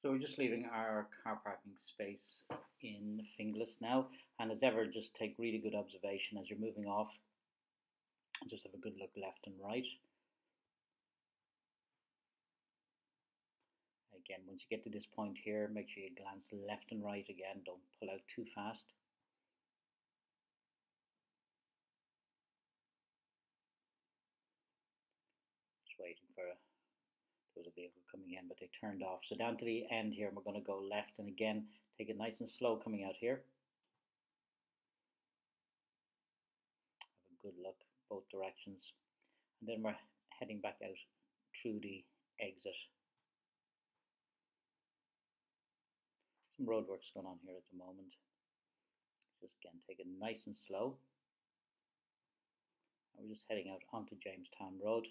So we're just leaving our car parking space in Finglas now, and as ever, just take really good observation as you're moving off. Just have a good look left and right. Again, once you get to this point here, make sure you glance left and right again. Don't pull out too fast. Just waiting for a there was a vehicle coming in, but they turned off. So down to the end here, we're going to go left and again, take it nice and slow coming out here. Have a good look both directions. And then we're heading back out through the exit. Some roadworks going on here at the moment. Just again, take it nice and slow. And we're just heading out onto Jamestown Road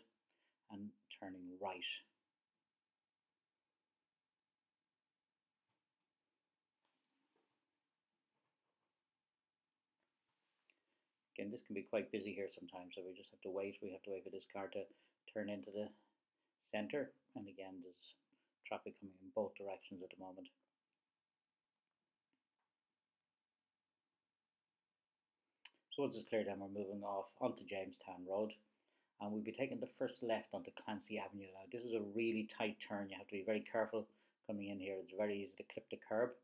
and turning right. Again, this can be quite busy here sometimes, so we just have to wait. We have to wait for this car to turn into the centre. And again, there's traffic coming in both directions at the moment. So once it's cleared then we're moving off onto Jamestown Road and we'll be taking the first left onto Clancy Avenue now. This is a really tight turn. You have to be very careful coming in here. It's very easy to clip the curb.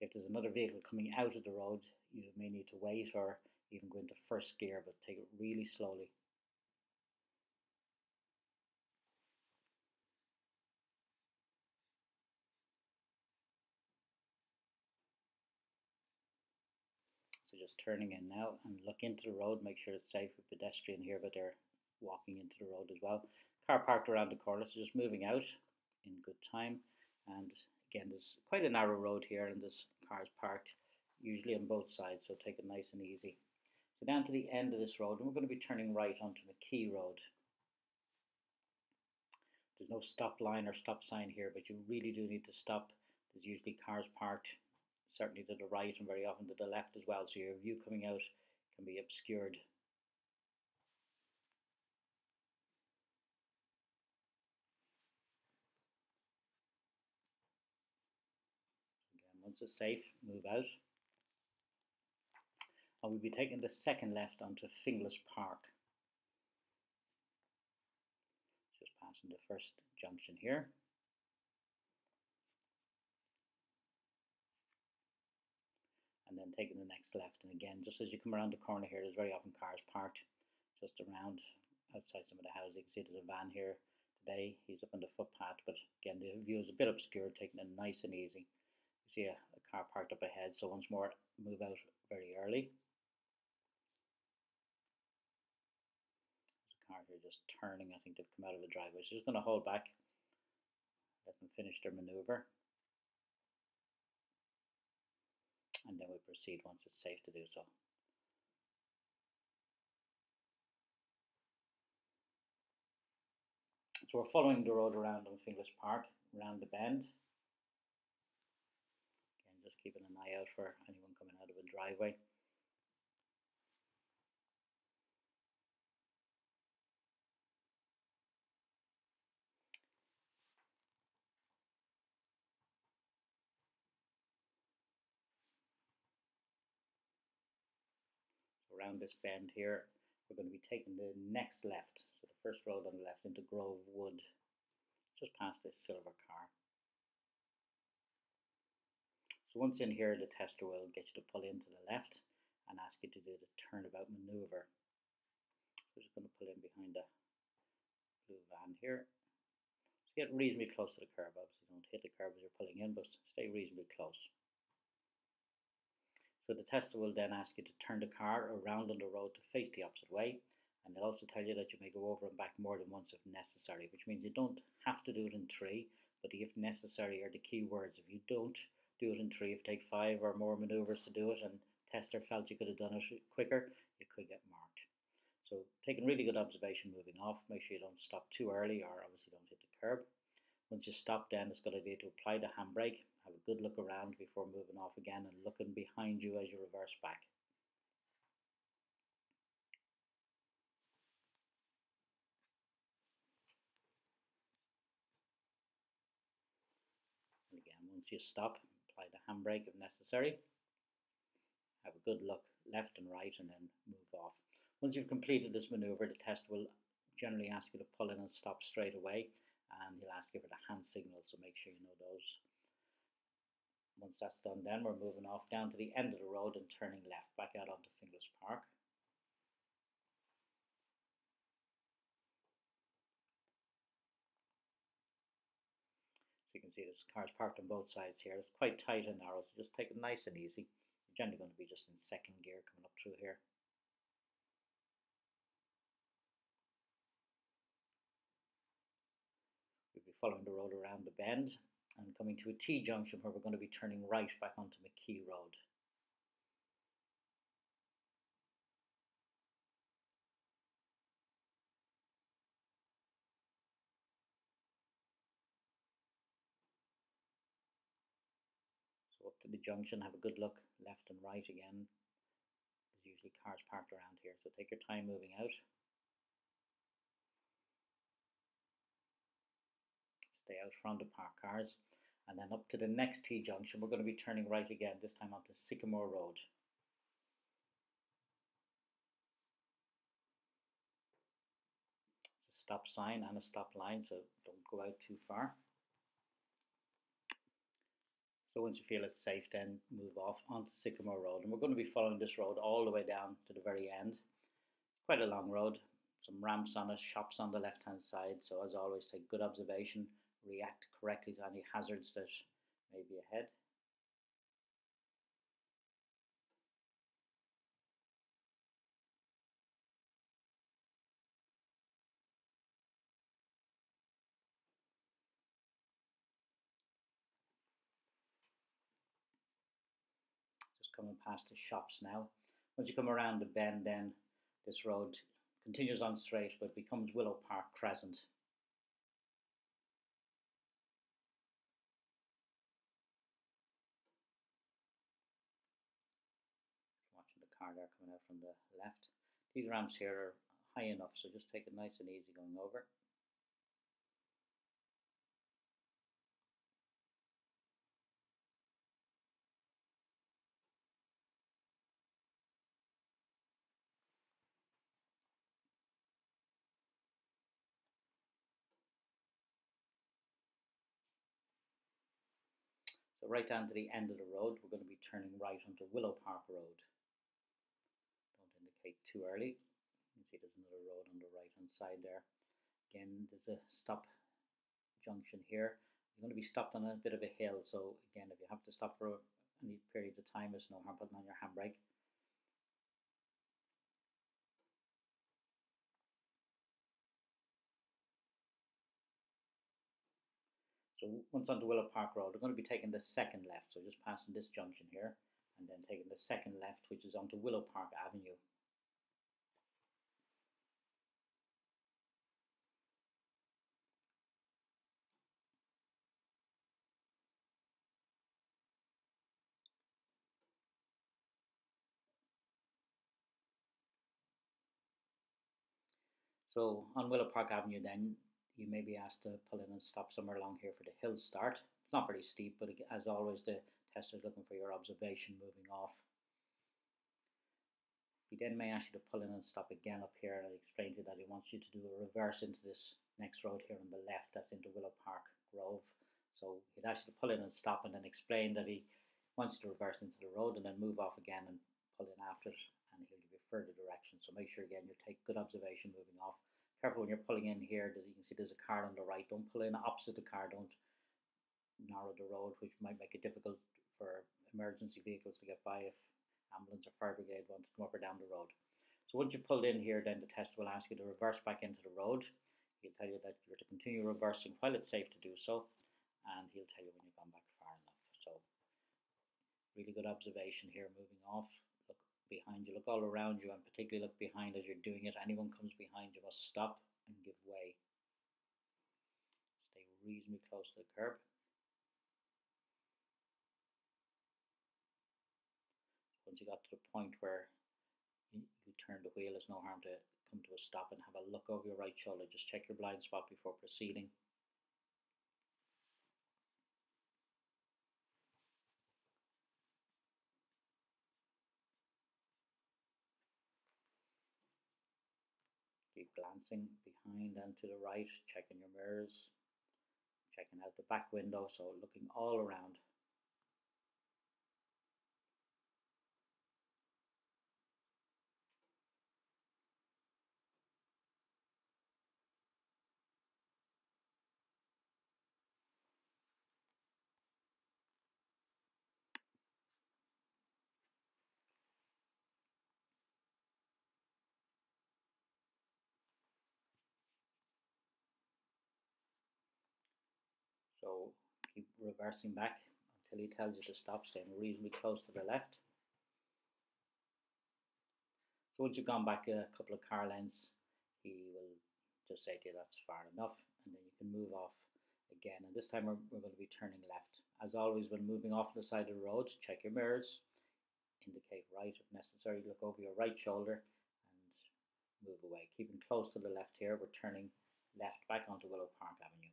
If there's another vehicle coming out of the road, you may need to wait or even go into first gear, but take it really slowly. So just turning in now and look into the road, make sure it's safe with pedestrian here, but they're walking into the road as well. Car parked around the corner, so just moving out in good time. And again, there's quite a narrow road here and there's cars parked usually on both sides, so take it nice and easy. So down to the end of this road, and we're going to be turning right onto McKee Road. There's no stop line or stop sign here, but you really do need to stop. There's usually cars parked, certainly to the right and very often to the left as well, so your view coming out can be obscured. Once it's safe, move out and we'll be taking the second left onto Finglas Park. Just passing the first junction here. And then taking the next left. And again, just as you come around the corner here, there's very often cars parked just around outside some of the houses. You can see there's a van here today. He's up on the footpath, but again, the view is a bit obscured, taking it nice and easy. You see a, a car parked up ahead, so once more, move out very early. car here just turning. I think they've come out of the driveway. So just going to hold back, let them finish their maneuver. And then we proceed once it's safe to do so. So we're following the road around on Finglas Park, around the bend. Again, just keeping an eye out for anyone coming out of a driveway. Around this bend here, we're going to be taking the next left, so the first road on the left into Grove Wood, just past this silver car. So once in here, the tester will get you to pull in to the left and ask you to do the turnabout maneuver. So we're just going to pull in behind the blue van here. So get reasonably close to the curb, obviously don't hit the curb as you're pulling in, but stay reasonably close. So the tester will then ask you to turn the car around on the road to face the opposite way. And they'll also tell you that you may go over and back more than once if necessary, which means you don't have to do it in three, but if necessary are the key words. If you don't do it in three, if take five or more maneuvers to do it and tester felt you could have done it quicker, you could get marked. So taking really good observation moving off, make sure you don't stop too early or obviously don't hit the curb. Once you stop then it's a good idea to apply the handbrake have a good look around before moving off again and looking behind you as you reverse back. And again, once you stop, apply the handbrake if necessary. Have a good look left and right and then move off. Once you've completed this maneuver, the test will generally ask you to pull in and stop straight away and he'll ask you for the hand signal so make sure you know those. Once that's done then we're moving off down to the end of the road and turning left back out onto Finglas Park. So you can see there's cars parked on both sides here. It's quite tight and narrow, so just take it nice and easy. You're generally going to be just in second gear coming up through here. We'll be following the road around the bend and coming to a T-junction where we're going to be turning right back onto McKee Road. So up to the junction, have a good look left and right again. There's usually cars parked around here, so take your time moving out. Stay out front of parked cars. And then up to the next T junction, we're going to be turning right again, this time onto Sycamore Road. It's a stop sign and a stop line, so don't go out too far. So once you feel it's safe, then move off onto Sycamore Road. And we're going to be following this road all the way down to the very end. It's quite a long road, some ramps on it, shops on the left hand side. So as always, take good observation, react correctly to any hazards that may be ahead. Just coming past the shops now. Once you come around the bend, then this road continues on straight but becomes Willow Park Crescent. Watching the car there the left. These ramps here are high enough, so just take it nice and easy going over. So right down to the end of the road, we're going to be turning right onto Willow Park Road. Indicate too early. You can see there's another road on the right hand side there. Again, there's a stop junction here. You're going to be stopped on a bit of a hill, so again, if you have to stop for any period of time, there's no harm putting on your handbrake. So once onto Willow Park Road, we're going to be taking the second left, so just passing this junction here, and then taking the second left, which is onto Willow Park Avenue. So on Willow Park Avenue then, you may be asked to pull in and stop somewhere along here for the hill start. It's not very steep, but as always, the tester is looking for your observation moving off. He then may ask you to pull in and stop again up here, and explain to you that he wants you to do a reverse into this next road here on the left, that's into Willow Park Grove. So he'd ask you to pull in and stop and then explain that he wants you to reverse into the road and then move off again and pull in after it, and he'll further direction. So make sure again you take good observation moving off careful when you're pulling in here. As you can see, there's a car on the right. Don't pull in opposite the car. Don't narrow the road, which might make it difficult for emergency vehicles to get by if ambulance or fire brigade want to come up or down the road. So once you've pulled in here, then the test will ask you to reverse back into the road. He'll tell you that you're to continue reversing while it's safe to do so, and he'll tell you when you've gone back far enough. So really good observation here, moving off behind you, look all around you, and particularly look behind as you're doing it. Anyone comes behind you must stop and give way. Stay reasonably close to the curb. Once you got to the point where you, you turn the wheel, there's no harm to come to a stop and have a look over your right shoulder. Just check your blind spot before proceeding. Keep glancing behind and to the right, checking your mirrors, checking out the back window, so looking all around. So keep reversing back until he tells you to stop, staying reasonably close to the left. So once you've gone back a couple of car lengths, he will just say to you that's far enough, and then you can move off again. And this time we're, we're going to be turning left. As always, when moving off the side of the road, check your mirrors, indicate right if necessary, look over your right shoulder and move away. Keeping close to the left here, we're turning left back onto Willow Park Avenue.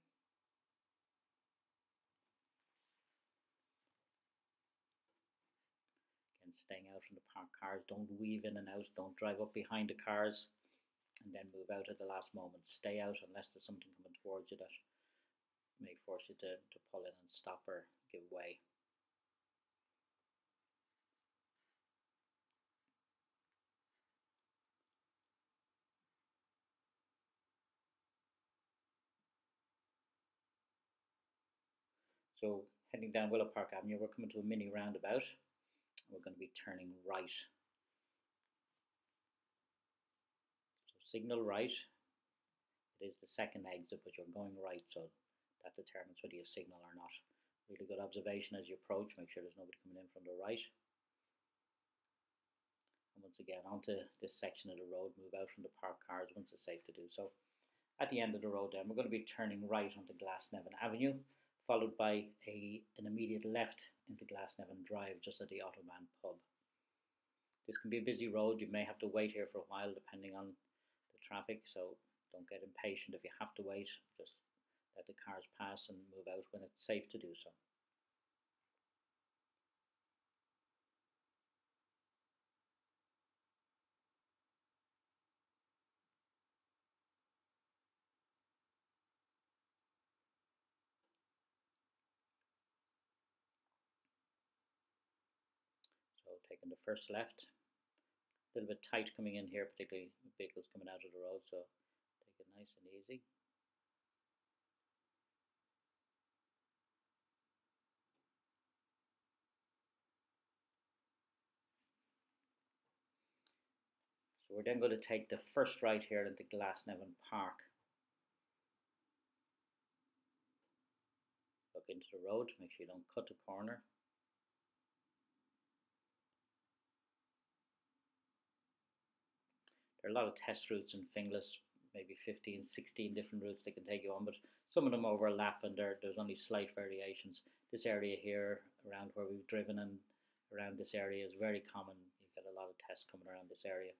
Staying out from the parked cars. Don't weave in and out. Don't drive up behind the cars and then move out at the last moment. Stay out unless there's something coming towards you that may force you to, to pull in and stop or give way. So heading down Willow Park Avenue, we're coming to a mini roundabout we're going to be turning right. So signal right. It is the second exit, but you're going right, so that determines whether you signal or not. Really good observation as you approach. Make sure there's nobody coming in from the right. And once again, onto this section of the road, move out from the parked cars once it's safe to do so. At the end of the road then, we're going to be turning right onto Glasnevin Avenue followed by a, an immediate left into Glasnevin Drive just at the Autobahn pub. This can be a busy road, you may have to wait here for a while depending on the traffic, so don't get impatient if you have to wait, just let the cars pass and move out when it's safe to do so. Taking the first left. A little bit tight coming in here, particularly vehicles coming out of the road, so take it nice and easy. So we're then going to take the first right here into Glasnevin Park. Look into the road, make sure you don't cut the corner. Are a lot of test routes in Finglas, maybe 15, 16 different routes they can take you on, but some of them overlap and there, there's only slight variations. This area here, around where we've driven and around this area is very common. You get a lot of tests coming around this area.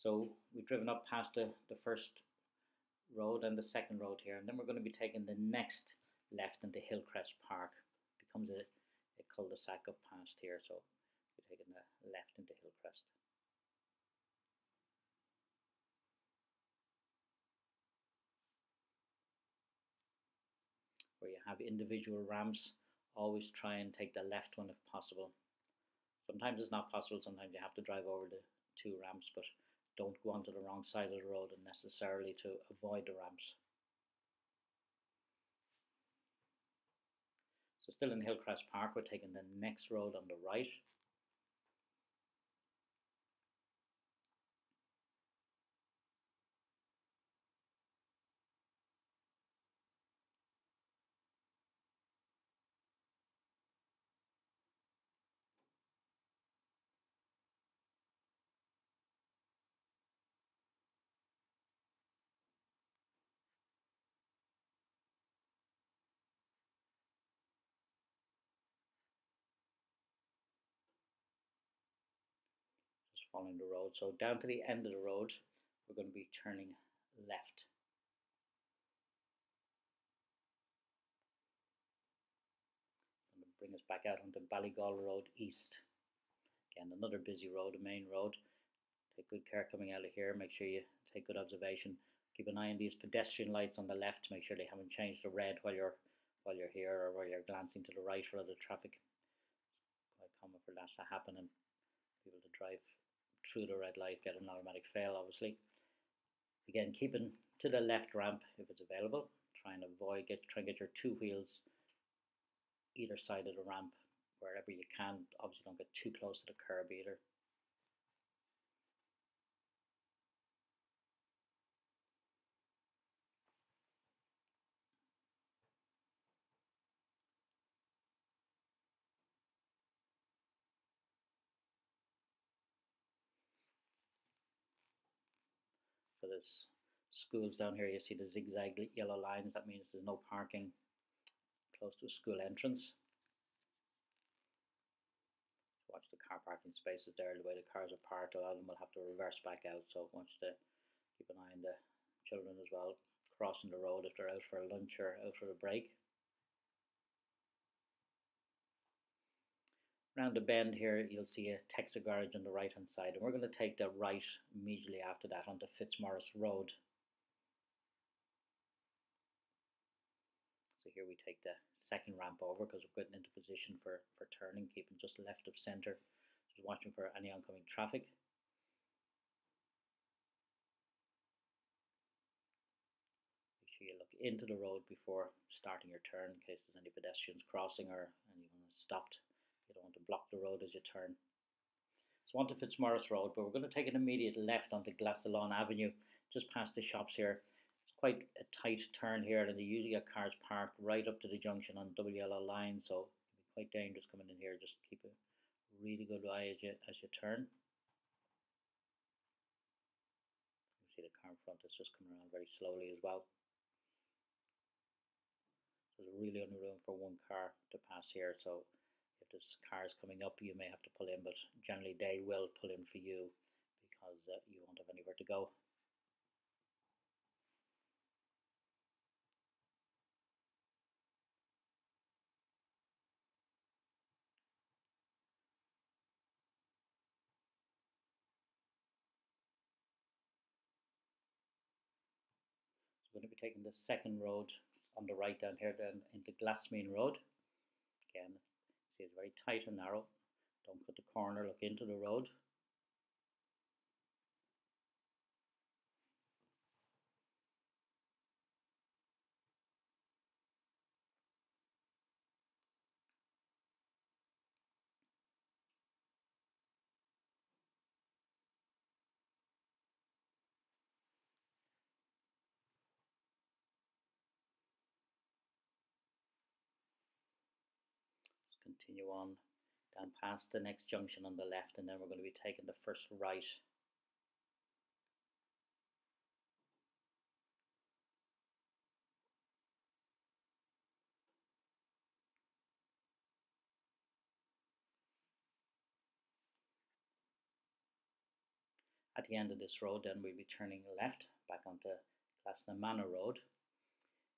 So we've driven up past the, the first road and the second road here, and then we're going to be taking the next left into Hillcrest Park. It becomes a, a cul-de-sac up past here, so we're taking the left into Hillcrest. Where you have individual ramps, always try and take the left one if possible. Sometimes it's not possible, sometimes you have to drive over the two ramps, but don't go onto the wrong side of the road and necessarily to avoid the ramps. So still in Hillcrest Park, we're taking the next road on the right. Following the road. So down to the end of the road, we're going to be turning left. bring us back out onto Ballygall Road East. Again, another busy road, a main road. Take good care coming out of here. Make sure you take good observation. Keep an eye on these pedestrian lights on the left make sure they haven't changed to red while you're while you're here or while you're glancing to the right for other traffic. It's quite common for that to happen and people to drive through the red light get an automatic fail obviously. Again, keeping to the left ramp if it's available. Try and avoid get try and get your two wheels either side of the ramp wherever you can. Obviously don't get too close to the curb either. There's schools down here, you see the zigzag yellow lines, that means there's no parking close to a school entrance. Watch the car parking spaces there, the way the cars are parked, a lot of them will have to reverse back out, so watch the, keep an eye on the children as well, crossing the road if they're out for a lunch or out for a break. Around the bend here, you'll see a Texas garage on the right hand side, and we're going to take the right immediately after that onto Fitzmaurice Road. So here we take the second ramp over because we're getting into position for, for turning, keeping just left of centre, just watching for any oncoming traffic. Make sure you look into the road before starting your turn in case there's any pedestrians crossing or anyone stopped. You don't want to block the road as you turn. So on to Fitzmaurice Road, but we're going to take an immediate left onto Glasilawn Avenue, just past the shops here. It's quite a tight turn here, and they usually get cars parked right up to the junction on yellow line, so it can be quite dangerous coming in here. Just keep a really good eye as you as you turn. You see the car in front is just coming around very slowly as well. There's really only room for one car to pass here, so there's cars coming up, you may have to pull in, but generally they will pull in for you because uh, you won't have anywhere to go. So we're going to be taking the second road on the right down here, then into Glasmeen Road. Again, See, it's very tight and narrow. Don't cut the corner, look into the road. Continue on down past the next junction on the left and then we're going to be taking the first right. At the end of this road then we'll be turning left back onto Manor Road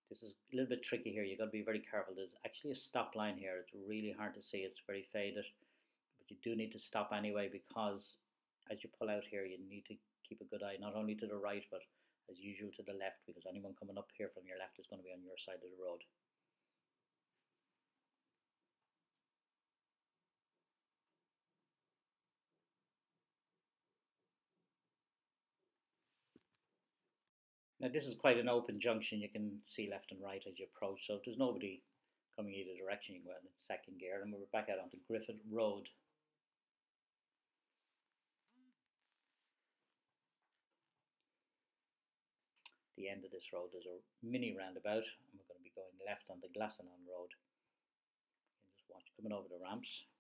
this is a little bit tricky here. You've got to be very careful. There's actually a stop line here. It's really hard to see. It's very faded. But you do need to stop anyway because as you pull out here, you need to keep a good eye, not only to the right, but as usual to the left because anyone coming up here from your left is going to be on your side of the road. Now this is quite an open junction, you can see left and right as you approach, so if there's nobody coming either direction, you can go in second gear, and we're back out onto Griffith Road. The end of this road is a mini roundabout, and we're going to be going left onto Glasanaon Road. You can just watch coming over the ramps.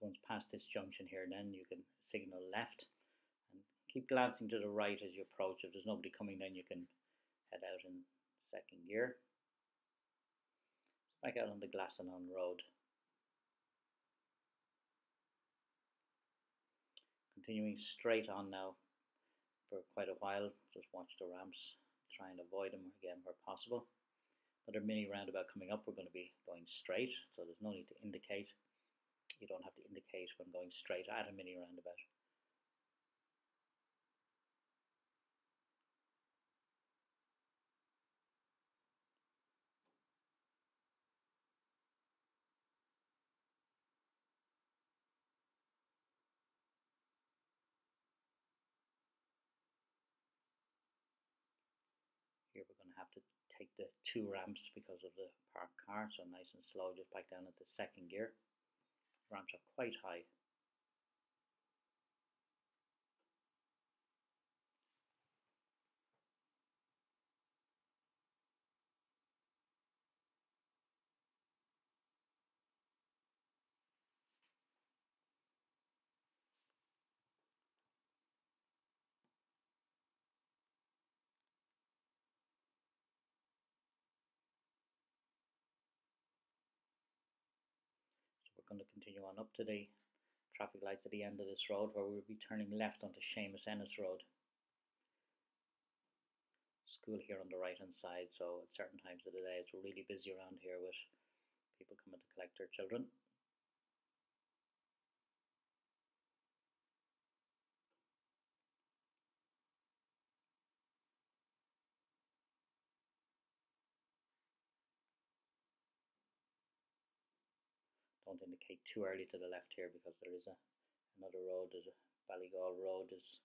Once past this junction here then you can signal left and keep glancing to the right as you approach if there's nobody coming then you can head out in second gear back out on the Glasanaon Road continuing straight on now for quite a while. Just watch the ramps, try and avoid them again where possible. Another mini roundabout coming up, we're going to be going straight, so there's no need to indicate. You don't have to indicate when going straight at a mini roundabout. Here we're going to have to take the two ramps because of the parked car, so nice and slow, just back down into second gear. Ramps are quite high. going to continue up to the traffic lights at the end of this road where we'll be turning left onto Seamus Ennis Road. School here on the right hand side, so at certain times of the day it's really busy around here with people coming to collect their children. Don't indicate too early to the left here because there is a another road, there's a Ballygall Road is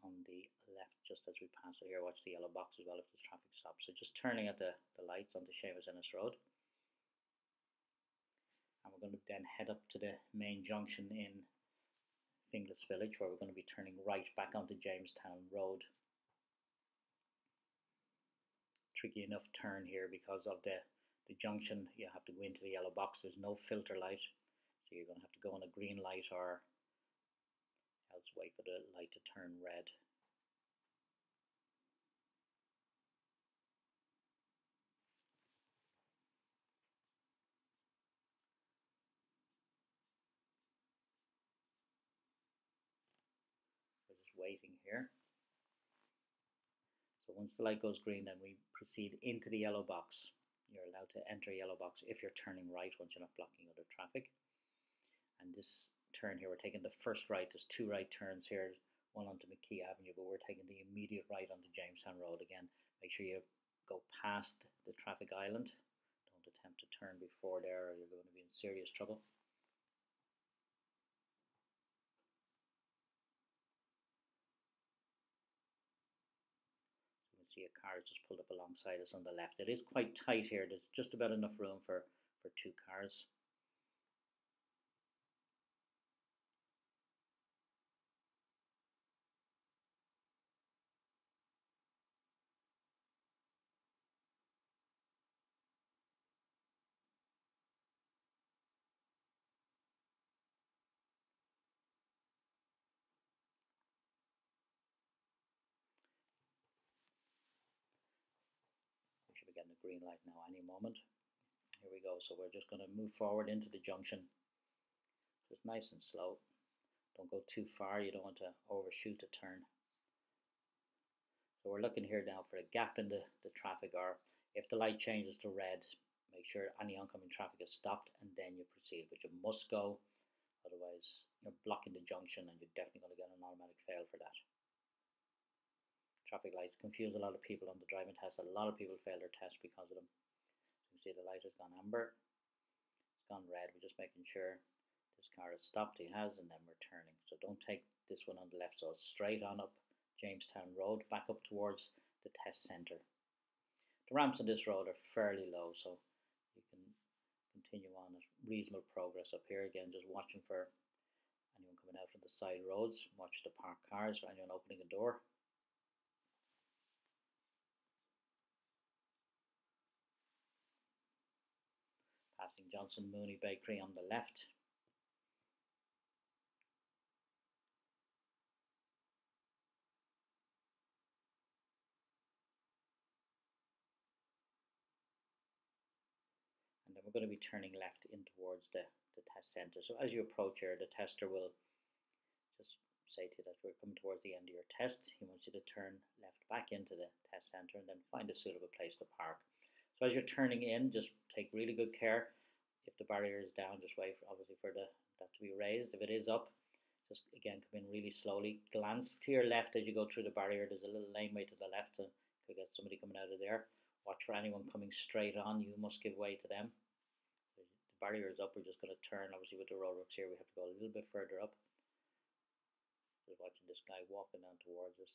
on the left just as we pass it here. Watch the yellow box as well if there's traffic stops. So just turning at the, the lights onto Seamus Ennis Road. And we're going to then head up to the main junction in Finglas Village where we're going to be turning right back onto Jamestown Road. Tricky enough turn here because of the the junction, you have to go into the yellow box. There's no filter light, so you're going to have to go on a green light or else wait for the light to turn red. We're just waiting here. So once the light goes green, then we proceed into the yellow box you're allowed to enter a yellow box if you're turning right once you're not blocking other traffic. And this turn here, we're taking the first right. There's two right turns here, one onto McKee Avenue, but we're taking the immediate right onto Jamestown Road again. Make sure you go past the traffic island. Don't attempt to turn before there or you're going to be in serious trouble. A just pulled up alongside us on the left. It is quite tight here. There's just about enough room for, for two cars. getting a green light now any moment. Here we go. So we're just going to move forward into the junction. Just nice and slow. Don't go too far. You don't want to overshoot the turn. So we're looking here now for a gap in the, the traffic or if the light changes to red, make sure any oncoming traffic is stopped and then you proceed. But you must go, otherwise you're blocking the junction and you're definitely going to get an automatic fail for that traffic lights confuse a lot of people on the driving test. A lot of people fail their test because of them. So you see the light has gone amber, it's gone red. We're just making sure this car has stopped. He has, and then we're turning. So don't take this one on the left. So straight on up Jamestown Road, back up towards the test centre. The ramps on this road are fairly low, so you can continue on at reasonable progress up here. Again, just watching for anyone coming out from the side roads. Watch the parked cars for anyone opening a door. Johnston Mooney Bakery on the left. And then we're going to be turning left in towards the, the test centre. So as you approach here, the tester will just say to you that we're coming towards the end of your test. He wants you to turn left back into the test centre and then find a suitable place to park. So as you're turning in, just take really good care. If the barrier is down, just wait for, obviously for the that to be raised. If it is up, just again come in really slowly. Glance to your left as you go through the barrier. There's a little laneway to the left to could get somebody coming out of there. Watch for anyone coming straight on. You must give way to them. The barrier is up. We're just going to turn. Obviously, with the roadworks here, we have to go a little bit further up. Just watching this guy walking down towards us.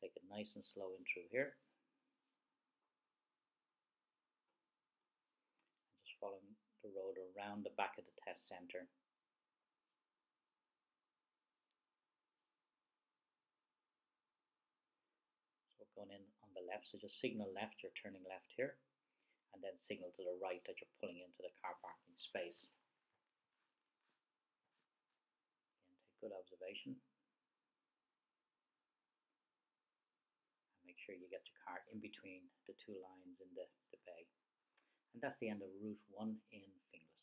Take it nice and slow in through here. And just following the road around the back of the test centre. So going in on the left. So just signal left, you're turning left here, and then signal to the right that you're pulling into the car parking space. Again, take good observation. And make sure you get your car in between the two lines in the, the bay. And that's the end of Route 1 in Finglas.